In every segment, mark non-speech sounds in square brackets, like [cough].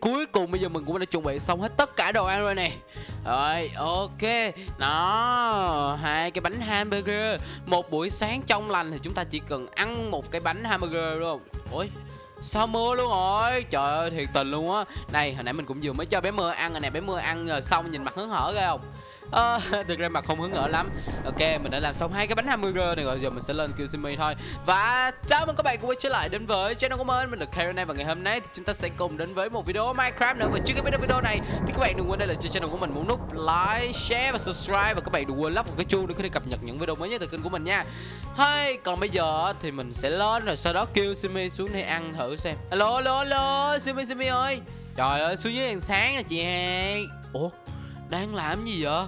Cuối cùng bây giờ mình cũng đã chuẩn bị xong hết tất cả đồ ăn rồi nè. Rồi, ok. Nó hai cái bánh hamburger. Một buổi sáng trong lành thì chúng ta chỉ cần ăn một cái bánh hamburger luôn Ôi, sao mưa luôn rồi? Trời ơi, thiệt tình luôn á. Này, hồi nãy mình cũng vừa mới cho bé mưa ăn rồi nè Bé mưa ăn rồi xong nhìn mặt hớn hở ghê không? À, [laughs] thực ra mặt không hứng ở lắm. Ok mình đã làm xong hai cái bánh 20g này rồi giờ mình sẽ lên kêu Simi thôi. Và chào mừng các bạn quay trở lại đến với channel của mình. Mình là Karen và ngày hôm nay thì chúng ta sẽ cùng đến với một video Minecraft nữa. Và trước khi biết đến video này thì các bạn đừng quên đây là trên channel của mình muốn nút like, share và subscribe. Và các bạn đừng quên lắp một cái chuông để có thể cập nhật những video mới nhất từ kênh của mình nha. Hay còn bây giờ thì mình sẽ lên rồi sau đó kêu Simi xuống đây ăn thử xem. Alo alo alo Simi Simi ơi. Trời ơi xuống dưới ăn sáng nè chị hai Ủa đang làm gì vậy?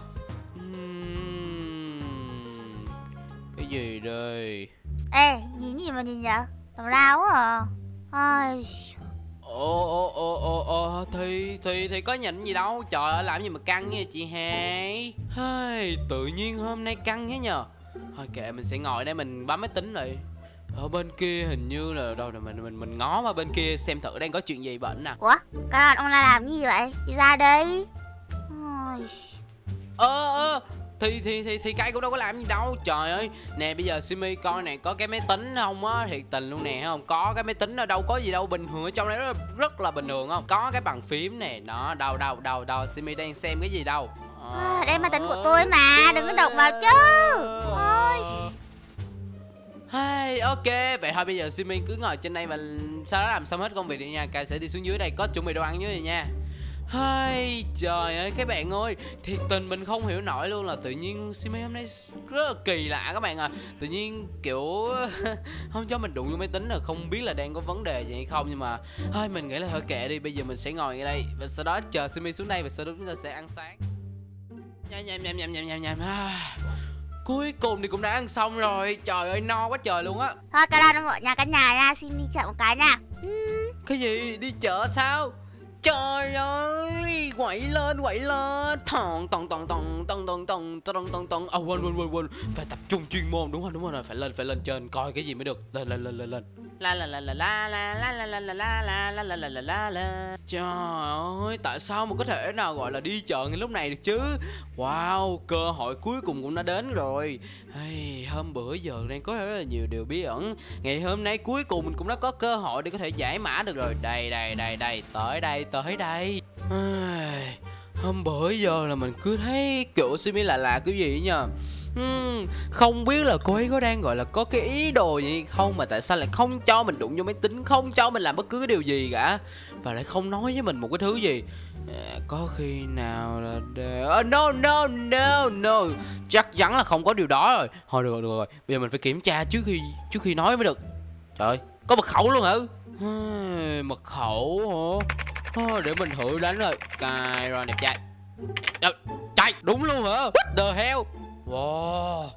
Cái gì đây? Ê, nhìn gì mà nhìn vậy? Tào lao quá à. Ai... Ồ, ồ, ồ, ồ, ồ, thì, thì, thì có nhịn gì đâu. Trời ơi, làm gì mà căng nha chị hai? Hey, Tự nhiên hôm nay căng thế nhờ. Thôi kệ, mình sẽ ngồi đây mình bấm máy tính rồi ở bên kia hình như là đâu rồi mình mình mình ngó qua bên kia xem thử đang có chuyện gì bệnh nè. Ủa, bạn ông là làm gì vậy? Đi ra đây Ai... Ơ, ơ, thì thì thì thì cây cũng đâu có làm gì đâu. Trời ơi. Nè bây giờ simi coi nè có cái máy tính không á thiệt tình luôn nè không? Có cái máy tính ở đâu có gì đâu bình thường ở trong này rất, rất là bình thường không? Có cái bàn phím nè đó đâu đâu đâu đâu simi đang xem cái gì đâu. À, đây máy tính của tôi mà đừng có động vào chứ. Ôi. Hey, ok, vậy thôi bây giờ Simi cứ ngồi trên đây và sau đó làm xong hết công việc đi nha. Cài sẽ đi xuống dưới đây, có chuẩn bị đồ ăn dưới này nha Hay, trời ơi các bạn ơi. Thiệt tình mình không hiểu nổi luôn là tự nhiên Simi hôm nay rất là kỳ lạ các bạn à Tự nhiên kiểu [laughs] không cho mình đụng vô máy tính là không biết là đang có vấn đề gì hay không Nhưng mà thôi mình nghĩ là thôi kệ đi Bây giờ mình sẽ ngồi ở đây. Và sau đó chờ Simi xuống đây và sau đó chúng ta sẽ ăn sáng. Nham nham nham nham nham nham nham Cuối cùng thì cũng đã ăn xong rồi. Trời ơi no quá trời luôn á. Thôi cả đang ở nhà cả nhà nha đi chợ một cái nha. Cái gì? Đi chợ sao Trời ơi Quậy lên quậy lên Thòn tòn tòn tòn tòn tòn tòn tòn tòn tòn À quên quên quên quên Phải tập trung chuyên môn đúng không đúng rồi Phải lên phải lên trên coi cái gì mới được Lên lên lên lên lên La la la la la la la la la la la la la la la la la Trời ơi Tại sao mà có thể nào gọi là đi chợ ngay lúc này được chứ Wow Cơ hội cuối cùng cũng đã đến rồi hey, Hôm bữa giờ đang có rất là nhiều điều bí ẩn Ngày hôm nay cuối cùng mình cũng đã có cơ hội để có thể giải mã được rồi Đây đây đây đây Tới đây tới đây. Hôm bữa giờ là mình cứ thấy kiểu Simi lạ lạ cái gì nhờ. Hmm, không biết là cô ấy có đang gọi là có cái ý đồ gì không mà tại sao lại không cho mình đụng vô máy tính không cho mình làm bất cứ điều gì cả và lại không nói với mình một cái thứ gì. À, có khi nào là để... oh, ờ, no no no no. Chắc chắn là không có điều đó rồi. Thôi được rồi, được rồi. Bây giờ mình phải kiểm tra trước khi trước khi nói mới được. Trời ơi có mật khẩu luôn hả? Mật khẩu hả? Để mình thử đánh rồi. Cài rồi đẹp trai. Đâu, Chạy đúng luôn hả? What the hell? Wow.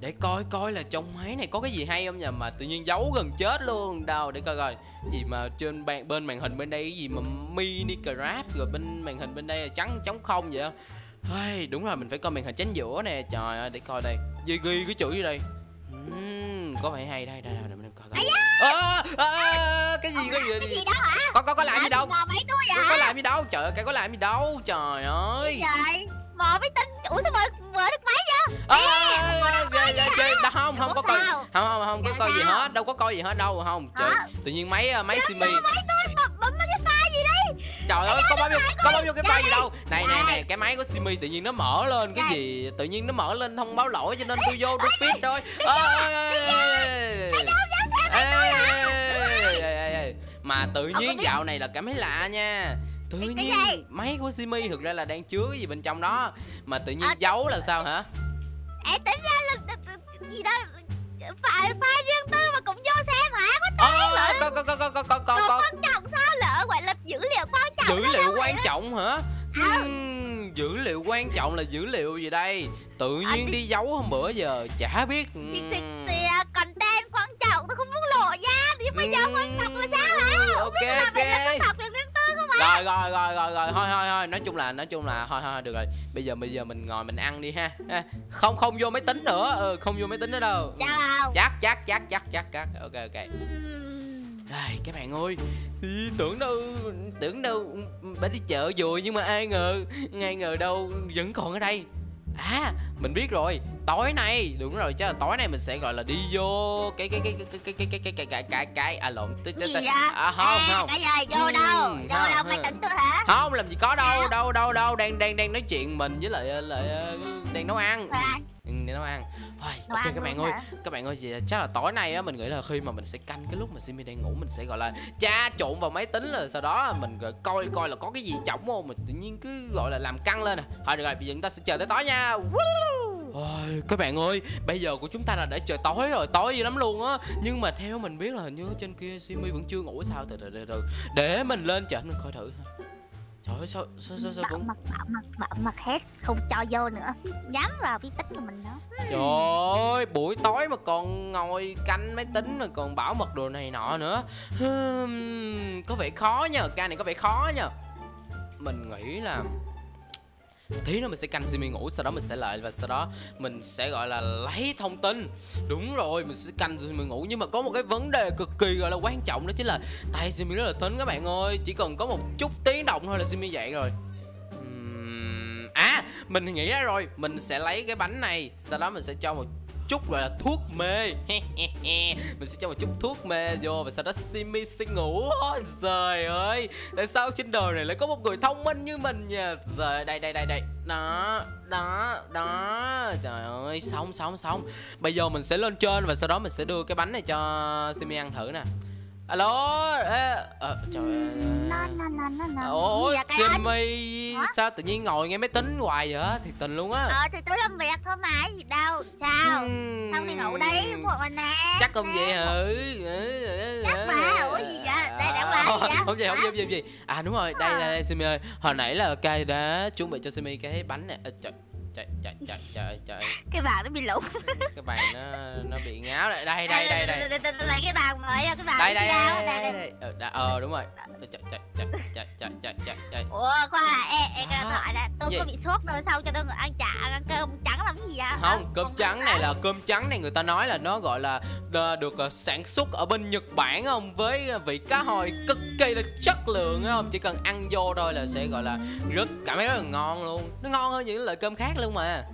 Để coi coi là trong máy này có cái gì hay không nhờ Mà tự nhiên giấu gần chết luôn. Đâu để coi coi. Gì mà trên bàn, bên màn hình bên đây cái gì mà mini grab Rồi bên màn hình bên đây là trắng trống không vậy Hey, đúng rồi mình phải coi màn hình tránh giữa nè. Trời ơi để coi đây. Gì ghi cái chữ gì đây? Uhm, Có vẻ hay đây. Đây đây mình coi coi. À, à, cái gì cái gì, cái gì đó hả? có có có làm gì đâu. mò mấy có làm gì đâu trời ơi cái có làm gì đâu trời ơi. Vậy mò máy tính ủa sao mở mở được máy vậy? Không không có coi không không không có coi gì hết đâu có coi gì hết đâu không trời tự nhiên máy máy simi trời ơi có bao nhiêu có bao nhiêu cái file gì đâu? Này này này cái máy của simi tự nhiên nó mở lên cái gì? Tự nhiên nó mở lên thông báo lỗi cho nên tôi vô tôi fit thôi mà ờ, tự nhiên dạo này là cảm thấy lạ nha. Tự cái, nhiên gì? máy của simi thực ra là đang chứa cái gì bên trong đó. Mà tự nhiên à, giấu là sao hả? Em tính ra là gì đó phải file riêng tư mà cũng vô xem hả? Có tiếng à, con con con con con con con quan trọng sao lỡ gọi là dữ liệu quan trọng dữ liệu quan trọng hả? Ừ. dữ liệu quan trọng là dữ liệu gì đây? Tự nhiên à, đi... đi giấu hôm bữa giờ chả biết thì, thì, thì, à, content quan trọng tôi không muốn lộ ra thì bây giờ quan trọng là sao? Ok ok. rồi rồi rồi rồi rồi. Thôi thôi thôi. Nói chung là nói chung là thôi thôi được rồi. Bây giờ bây giờ mình ngồi mình ăn đi ha. Không không vô máy tính nữa. Ừ, không vô máy tính nữa đâu. Chắc chắc chắc chắc chắc chắc ok ok. Ai, các bạn ơi. Thì tưởng đâu tưởng đâu bà đi chợ rồi nhưng mà ai ngờ ai ngờ đâu vẫn còn ở đây à mình biết rồi tối nay đúng rồi chứ tối nay mình sẽ gọi là đi vô cái cái cái cái cái cái cái cái cái cái cái cái à lộn tức Gì vậy? à không À, không Cái gì? Vô đâu? Ừ, Vô đâu? Mày tỉnh tôi hả? không làm gì có đâu đâu đâu đâu đang đang đang nói chuyện mình với lại lại ờ, đang nấu ăn? Ừ, để nấu ăn. Ôi, Nấu ok ăn các bạn ơi hả? các bạn ơi vậy chắc là tối nay á mình nghĩ là khi mà mình sẽ canh cái lúc mà Simi đang ngủ mình sẽ gọi là tra trộn vào máy tính rồi sau đó mình coi coi là có cái gì trống không? Mà tự nhiên cứ gọi là làm căng lên à. Thôi được rồi bây giờ chúng ta sẽ chờ tới tối nha. Ôi, các bạn ơi, bây giờ của chúng ta là để trời tối rồi, tối dữ lắm luôn á. Nhưng mà theo mình biết là hình như trên kia Simi vẫn chưa ngủ sao, từ từ từ từ. Để mình lên trển mình coi thử Trời ơi, sao, sao, sao, sao Bảo cũng mật, bảo mật, bảo mật hết Không cho vô nữa. Dám vào vi tích của mình đó. Trời ơi, buổi tối mà còn ngồi canh máy tính mà còn bảo mật đồ này nọ nữa. Có vẻ khó nha, ca này có vẻ khó nha Mình nghĩ là Tí nữa mình sẽ canh Jimmy ngủ Sau đó mình sẽ lại và sau đó mình sẽ gọi là lấy thông tin. Đúng rồi, mình sẽ canh Jimmy ngủ. Nhưng mà có một cái vấn đề cực kỳ gọi là quan trọng Đó chính là tay Jimmy rất là tính các bạn ơi. Chỉ cần có một chút tiếng động thôi là Jimmy dậy rồi. À, mình nghĩ ra rồi. Mình sẽ lấy cái bánh này Sau đó mình sẽ cho một chút gọi là thuốc mê. [laughs] Mình sẽ cho một chút thuốc mê vô Và sau đó Simi sẽ ngủ. Ôi trời ơi. Tại sao trên đời này lại có một người thông minh như mình nha Rồi đây đây đây đây. Đó Đó Đó. Trời ơi, Xong xong xong. Bây giờ mình sẽ lên trên Và sau đó mình sẽ đưa cái bánh này cho Simi ăn thử nè. Alo Ê, ờ, Trời ơi. Ủa Hả? Sao tự nhiên ngồi nghe máy tính hoài vậy Thiệt tình luôn á. Ờ thì tôi làm việc thôi mà gì đâu. Sao? Xong đi ngủ đi muộn rồi nè? Chắc không vậy hả? Chắc mà, ủa gì vậy? Đây đã qua gì vậy? [laughs] không gì không gì không gì à đúng rồi. Đây đây đây Simi ơi. Hồi nãy là cây đã chuẩn bị cho Simi cái bánh này Ơ, trời trời trời trời trời trời Cái bàn nó bị lủng cái bàn nó nó bị ngáo đây đây đây đây đây Lấy cái bàn mới Cái bàn đây đây đây đây, đây đây. đây. Ờ đúng rồi. Trời trời trời trời trời trời trời trời Ủa khoan à, ê, ê, cái điện thoại nè. Tôi có bị sốt đâu sao cho tôi ăn chả, ăn cơm trắng làm gì vậy? không cơm trắng này là cơm trắng này người ta nói là nó gọi là được ờ, sản xuất ở bên Nhật Bản không? Với ờ, vị cá hồi cực kỳ là chất lượng không? Chỉ cần ăn vô thôi là sẽ gọi là rất cảm thấy rất là ngon luôn. Nó ngon hơn những loại cơm khác luôn mà.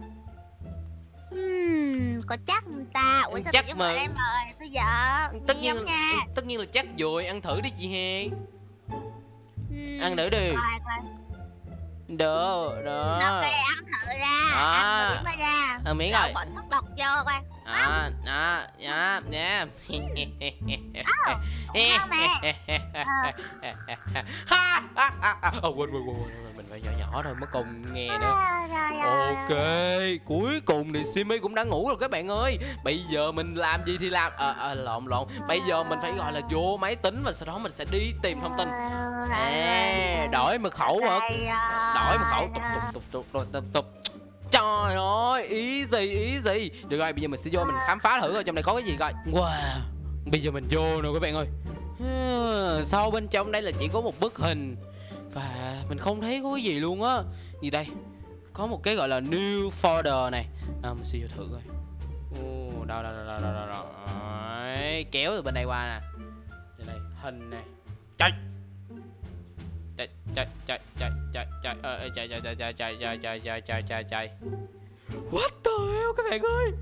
Hmm, có chắc không ta? Ủa sao Chắc mà. em mời? Tôi vợ tất nhiên nha. tất nhiên là chắc rồi ăn thử đi chị he Hmm, ăn thử đi. Coi coi được được Ok ăn thử ra. À. Ăn thôi nha ăn miếng rồi. bỏ thuốc độc vô coi. À dạ nha nè. [laughs] Ờ, quên quên quên quên, mình phải nhỏ thôi mất công nghe nữa. À, rồi, rồi, Ok, rồi. cuối cùng thì Simi cũng đã ngủ rồi các bạn ơi. Bây giờ mình làm gì thì làm. À, à, Lộn lộn. Bây giờ mình phải gọi là vô máy tính Và sau đó mình sẽ đi tìm thông tin. À, đổi mật khẩu hả? Đổi mật khẩu. Tục tục tục tục tục tục Trời ơi, ý gì, ý gì Được rồi, bây giờ mình sẽ vô mình khám phá thử coi trong này có cái gì coi. Wow, bây giờ mình vô nè các bạn ơi. Sau bên trong đây là chỉ có một bức hình và mình không thấy có cái gì luôn á Gì đây Có một cái gọi là new folder này à, Mình sẽ vô thử coi Ồ, đâu đâu đâu đâu đâu đâu, đâu. Đấy, Kéo từ bên đây qua nè Đây này, hình này chạy chạy chạy chạy chạy chạy chạy ờ, chạy chạy chạy chạy chạy chạy chạy chạy chạy chạy chạy What the hell các bạn ơi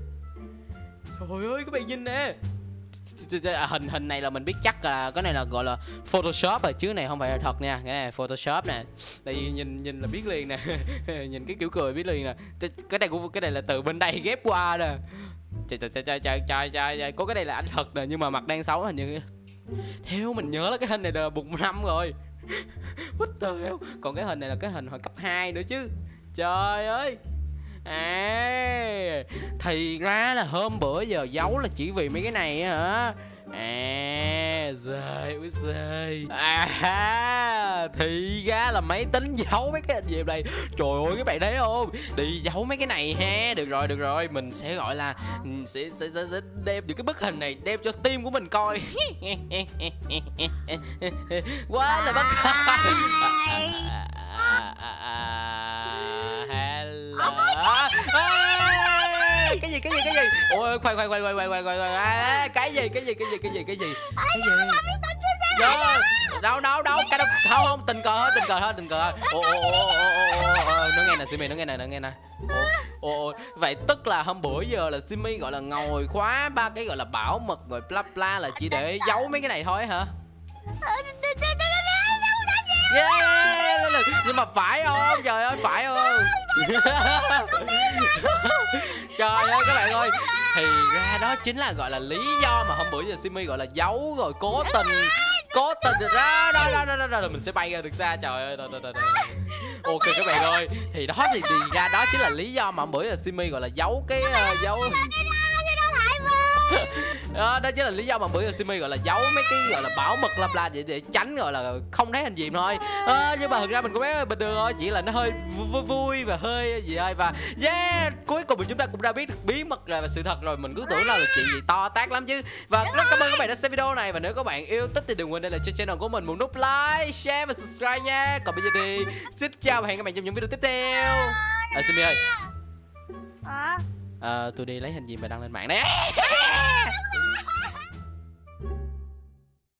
Trời ơi các bạn nhìn nè hình hình này là mình biết chắc là cái này là, gọi là photoshop rồi. Chứ này không phải là thật nha. Cái này photoshop nè. Tại vì nhìn nhìn là biết liền nè. [laughs] Nhìn cái kiểu cười biết liền nè. Cái này của, cái này là từ bên đây ghép qua nè. Trời trời trời trời trời trời có cái này là ảnh thật nè, nhưng mà mặt đang xấu hình như. Theo mình nhớ là cái hình này là bụng năm rồi. [laughs] What the hell? Còn cái hình này là cái hình hồi cấp 2 nữa chứ. Trời ơi. À Thì ra là hôm bữa giờ giấu là chỉ vì mấy cái này á hả? À Giời ơi giời. À Thì ra là máy tính [laughs] giấu mấy cái hình gì đây Trời ơi các bạn thấy không? Đi giấu mấy cái này ha. Được rồi được rồi. Mình sẽ gọi là ừ, sẽ, sẽ, sẽ, sẽ đem những cái bức hình này Đem cho team của mình coi. [laughs] Quá là bất Bye. [laughs] à, à, à, à, gì cái gì cái gì ôi khoan khoan khoan khoan khoan khoan khoan à, cái gì cái gì cái gì cái gì cái gì cái gì đâu đâu đâu đâu cái đâu không không tình cờ hết tình cờ hết tình cờ thôi ô ô nó nghe nè simi nó nghe nè nó nghe nè Ồ, vậy tức là hôm bữa giờ là Simmy gọi là ngồi khóa ba cái gọi là bảo mật rồi bla bla là chỉ để giấu mấy cái này thôi hả? Yeah, nhưng mà phải không? Trời ơi, phải không? Trời ơi các bạn ơi. Thì ra đó chính là gọi là lý do mà hôm bữa giờ Simi gọi là giấu rồi cố tình cố tình ra. Đó đó đó đó, đó, đó, mình sẽ bay ra được xa. Trời ơi đó, đó, đó, đó. ok các bạn ơi. Thì đó thì, thì ra đó chính là lý do mà hôm bữa giờ Simi gọi là giấu cái uh, giấu [laughs] đó, đó chính là lý do mà bữa giờ Simi gọi là giấu mấy cái gọi là bảo mật bla la để, để tránh gọi là không thấy hình diệm thôi. À, nhưng mà thực ra mình cũng biết bình thường thôi chỉ là nó hơi vui, vui và hơi gì ơi và yeah cuối cùng thì chúng ta cũng đã biết được bí mật rồi và sự thật rồi mình cứ tưởng là, là chuyện gì to tát lắm chứ. Và rất cảm ơn các bạn đã xem video này. Và nếu các bạn yêu thích thì đừng quên đây là cho channel của mình một nút like share và subscribe nha. Còn bây giờ thì xin chào và hẹn các bạn trong những video tiếp theo. À, Simi ơi. Hả? Ờ, à, tôi đi lấy hình gì mà đăng lên mạng đấy [laughs] [laughs]